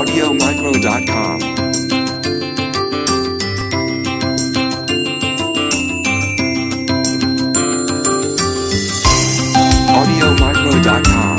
AudioMicro.com. AudioMicro.com.